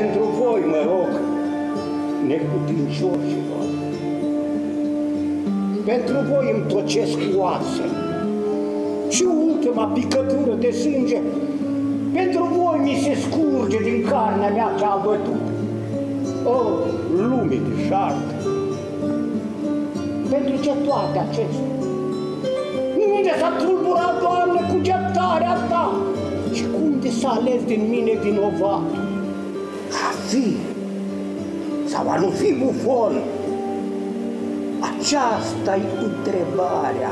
Pentru voi, mă rog, neputincioșilor, pentru voi îmi tocesc oase și ultima picătură de sânge, pentru voi mi se scurge din carnea mea cea bătut. O, lume de șartă! Pentru ce toate acestea? Unde s-a tulburat, Doamne, cugetarea Ta? Și cum de s-a ales din mine vinovatul? A fi sau a nu fi bufon? Aceasta-i întrebarea